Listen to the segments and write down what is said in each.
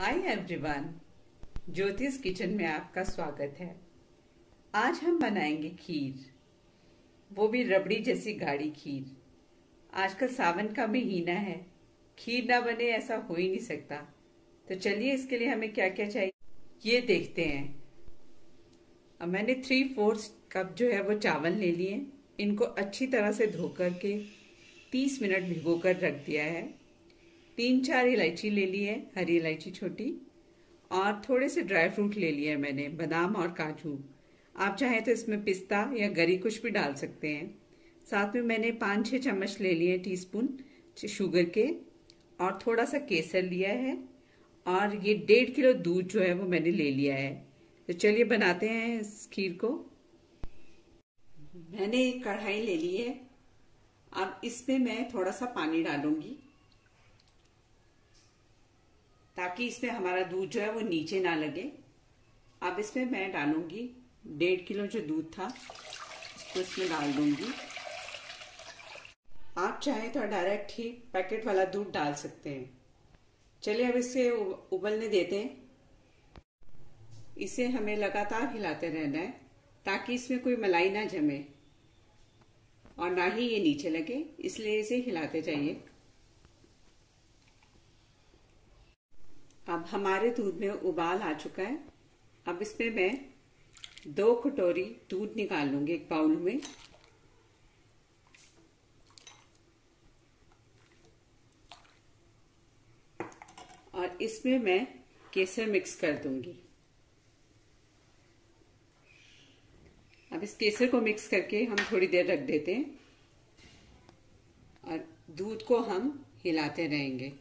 Hi everyone ज्योतिष kitchen में आपका स्वागत है। आज हम बनाएँगे खीर। वो भी रबड़ी जैसी गाढ़ी खीर। आजकल सावन का महीना है। खीर ना बने ऐसा हो ही नहीं सकता। तो चलिए इसके लिए हमें क्या क्या चाहिए? ये देखते हैं। अब मैंने थ्री फोर्थ कप जो है वो चावल ले लिए। इनको अच्छी तरह से धो करके तीस मिनट भिगो कर रख दिया है। तीन चार इलायची ले ली है, हरी इलायची छोटी, और थोड़े से ड्राई फ्रूट ले है मैंने, बादाम और काजू। आप चाहें तो इसमें पिस्ता या गरी कुछ भी डाल सकते हैं। साथ में मैंने पाँच छः चम्मच ले लिए टीस्पून शुगर के, और थोड़ा सा केसर लिया है, और ये डेढ़ किलो दूध जो है वो मैंने ले लिया है। तो चलिए बनाते हैं इस खीर को। मैंने एक कढ़ाई ले ली है, अब इसमें मैं थोड़ा सा पानी डालूँगी। ताकि इसमें हमारा दूध जो है वो नीचे ना लगे। अब इसमें मैं डालूँगी डेढ़ किलो जो दूध था, उसको इसमें डाल दूँगी। आप चाहें तो डायरेक्ट ही पैकेट वाला दूध डाल सकते हैं। चलिए अब इसे उबलने देते हैं। इसे हमें लगातार हिलाते रहना है, ताकि इसमें कोई मलाई ना जमे और ना ही ये नीचे लगे, इसलिए इसे हिलाते जाइए। अब हमारे दूध में उबाल आ चुका है। अब इसमें मैं दो कटोरी दूध निकाल लूँगी एक बाउल में। और इसमें मैं केसर मिक्स कर दूँगी। अब इस केसर को मिक्स करके हम थोड़ी देर रख देते हैं और दूध को हम हिलाते रहेंगे।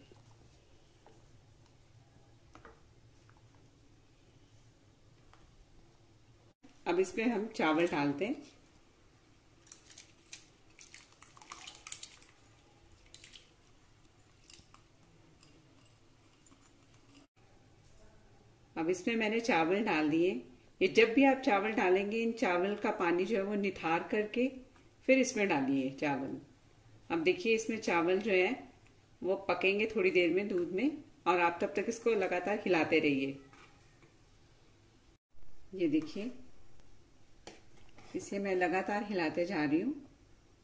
अब इसमें हम चावल डालते हैं। अब इसमें मैंने चावल डाल दिए। ये जब भी आप चावल डालेंगे, इन चावल का पानी जो है वो निथार करके फिर इसमें डालिए चावल। अब देखिए, इसमें चावल जो है, वो पकेंगे थोड़ी देर में दूध में और आप तब तक इसको लगातार हिलाते रहिए। ये देखिए। इसे मैं लगातार हिलाते जा रही हूँ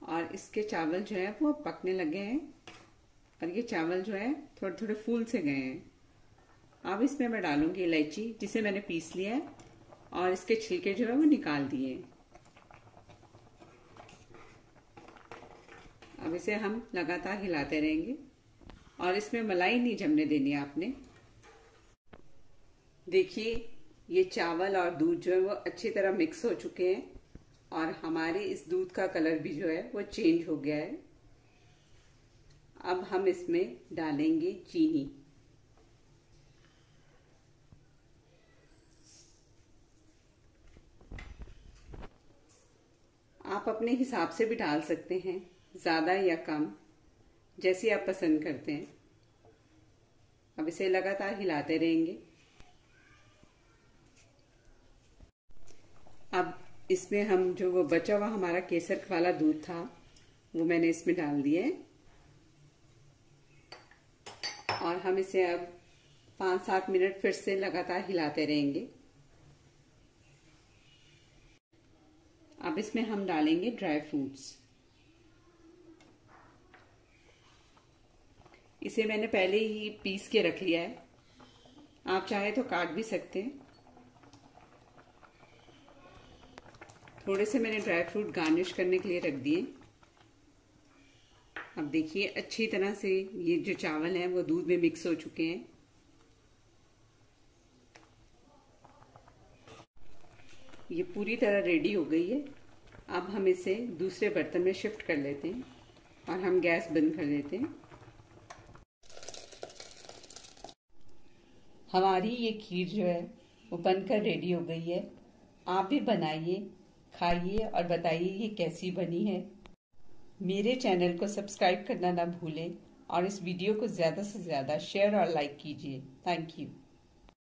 और इसके चावल जो है वो पकने लगे हैं और ये चावल जो है थोड़े थोड़े फूल से गए हैं। अब इसमें मैं डालूँगी इलायची, जिसे मैंने पीस लिया है और इसके छिलके जो है वो निकाल दिए अब इसे हम लगातार हिलाते रहेंगे और इसमें मलाई नहीं जमने देनी आपने। देखिए, ये चावल और दूध जो है वो अच्छी तरह मिक्स हो चुके हैं। और हमारे इस दूध का कलर भी जो है, वो चेंज हो गया है। अब हम इसमें डालेंगे चीनी। आप अपने हिसाब से भी डाल सकते हैं, ज़्यादा या कम, जैसी आप पसंद करते हैं। अब इसे लगातार हिलाते रहेंगे। अब इसमें हम जो वो बचा हुआ हमारा केसर वाला दूध था, वो मैंने इसमें डाल दिए। और हम इसे अब पाँच सात मिनट फिर से लगातार हिलाते रहेंगे। अब इसमें हम डालेंगे ड्राई फ्रूट्स। इसे मैंने पहले ही पीस के रख लिया है। आप चाहे तो काट भी सकते हैं। थोड़े से मैंने ड्राई फ्रूट गार्निश करने के लिए रख दिए। अब देखिए, अच्छी तरह से ये जो चावल है, वो दूध में मिक्स हो चुके हैं। ये पूरी तरह रेडी हो गई है। अब हम इसे दूसरे बर्तन में शिफ्ट कर लेते हैं और हम गैस बंद कर देते हैं। हमारी ये खीर जो है, वो बनकर रेडी हो गई है। आप भी बनाइए। खाइए और बताइए ये कैसी बनी है। मेरे चैनल को सब्सक्राइब करना ना भूलें और इस वीडियो को ज़्यादा से ज़्यादा शेयर और लाइक कीजिए। Thank you.